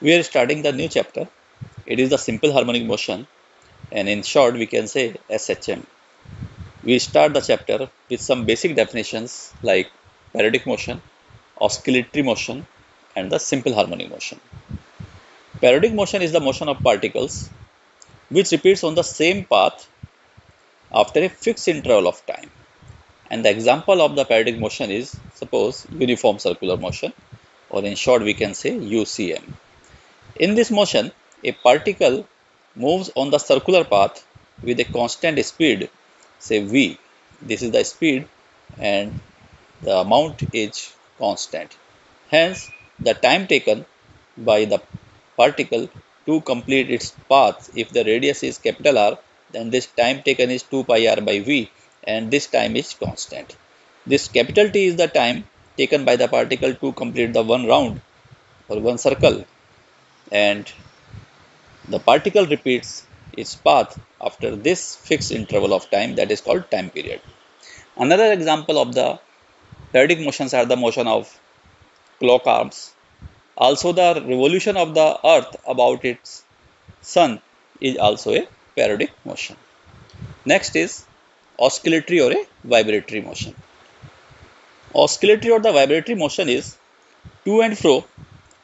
We are starting the new chapter. It is the simple harmonic motion and in short we can say SHM. We start the chapter with some basic definitions like periodic motion, oscillatory motion and the simple harmonic motion. Periodic motion is the motion of particles which repeats on the same path after a fixed interval of time. And the example of the periodic motion is suppose uniform circular motion or in short we can say UCM. In this motion, a particle moves on the circular path with a constant speed say v. This is the speed and the amount is constant. Hence, the time taken by the particle to complete its path if the radius is capital R then this time taken is 2 pi r by v and this time is constant. This capital T is the time taken by the particle to complete the one round or one circle and the particle repeats its path after this fixed interval of time that is called time period. Another example of the periodic motions are the motion of clock arms. Also the revolution of the earth about its sun is also a periodic motion. Next is oscillatory or a vibratory motion. Oscillatory or the vibratory motion is to and fro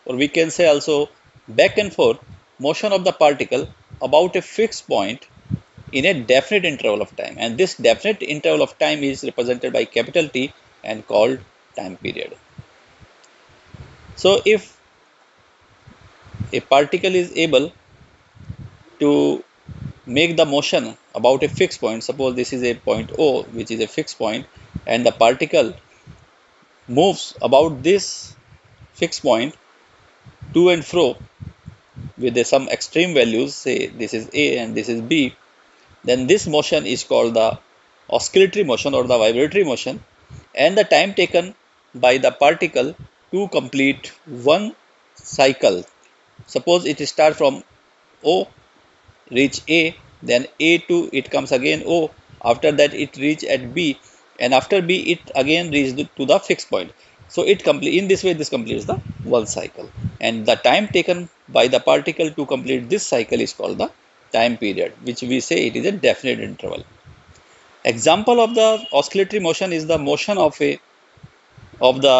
or we can say also back and forth motion of the particle about a fixed point in a definite interval of time and this definite interval of time is represented by capital T and called time period. So if a particle is able to make the motion about a fixed point suppose this is a point O which is a fixed point and the particle moves about this fixed point to and fro with some extreme values say this is A and this is B then this motion is called the oscillatory motion or the vibratory motion. And the time taken by the particle to complete one cycle. Suppose it starts from O reach A then A to it comes again O. After that it reach at B. And after B it again reaches to the fixed point so it complete in this way this completes the one cycle and the time taken by the particle to complete this cycle is called the time period which we say it is a definite interval. Example of the oscillatory motion is the motion of a of the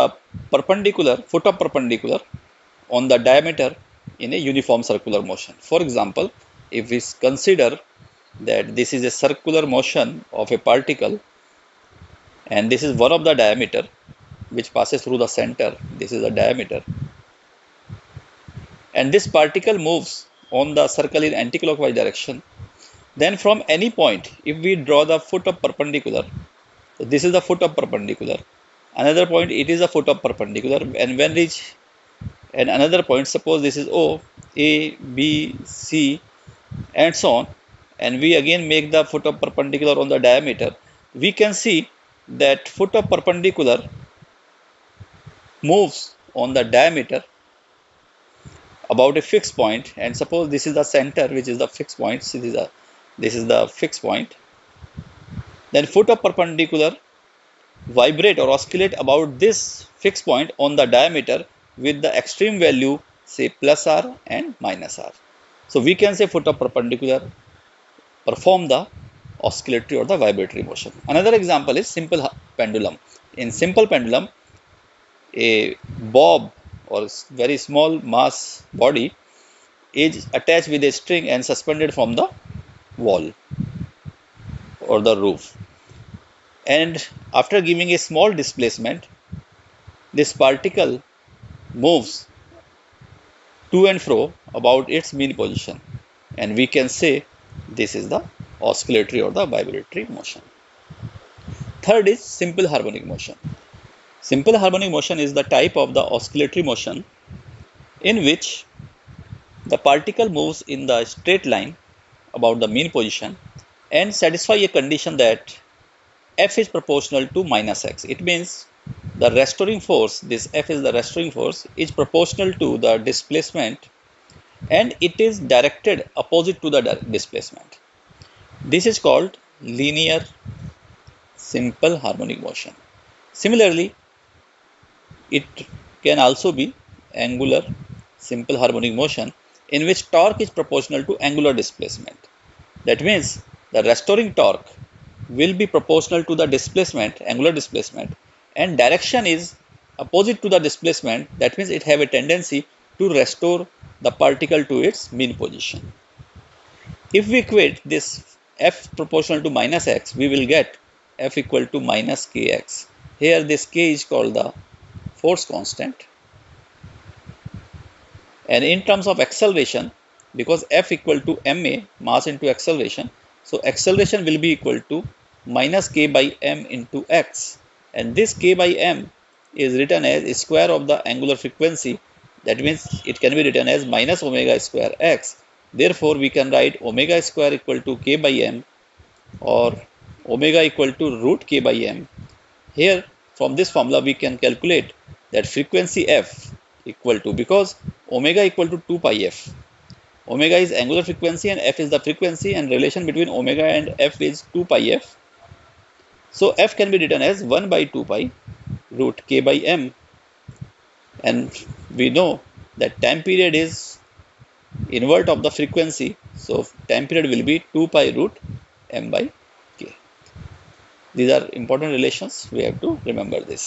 perpendicular foot of perpendicular on the diameter in a uniform circular motion. For example, if we consider that this is a circular motion of a particle and this is one of the diameter which passes through the center. This is the diameter. And this particle moves on the circle in anticlockwise direction. Then from any point if we draw the foot of perpendicular so this is the foot of perpendicular. Another point it is a foot of perpendicular. And when reach and another point suppose this is O A B C and so on. And we again make the foot of perpendicular on the diameter. We can see that foot of perpendicular moves on the diameter about a fixed point and suppose this is the center which is the fixed point this is, a, this is the fixed point then foot of perpendicular vibrate or oscillate about this fixed point on the diameter with the extreme value say plus r and minus r. So we can say foot of perpendicular perform the oscillatory or the vibratory motion. Another example is simple pendulum. In simple pendulum, a bob or very small mass body is attached with a string and suspended from the wall or the roof. And after giving a small displacement, this particle moves to and fro about its mean position and we can say this is the oscillatory or the vibratory motion. Third is simple harmonic motion. Simple harmonic motion is the type of the oscillatory motion in which the particle moves in the straight line about the mean position and satisfy a condition that F is proportional to minus x. It means the restoring force, this F is the restoring force, is proportional to the displacement and it is directed opposite to the displacement. This is called linear simple harmonic motion. Similarly, it can also be angular simple harmonic motion in which torque is proportional to angular displacement. That means the restoring torque will be proportional to the displacement, angular displacement and direction is opposite to the displacement that means it have a tendency to restore the particle to its mean position. If we equate this f proportional to minus x we will get f equal to minus kx. Here this k is called the force constant. And in terms of acceleration because f equal to ma mass into acceleration so acceleration will be equal to minus k by m into x. And this k by m is written as square of the angular frequency. That means it can be written as minus omega square x. Therefore we can write omega square equal to k by m or omega equal to root k by m. Here from this formula we can calculate that frequency f equal to because omega equal to 2 pi f. Omega is angular frequency and f is the frequency and relation between omega and f is 2 pi f. So f can be written as 1 by 2 pi root k by m. And we know that time period is invert of the frequency. So time period will be 2 pi root m by k. These are important relations. We have to remember this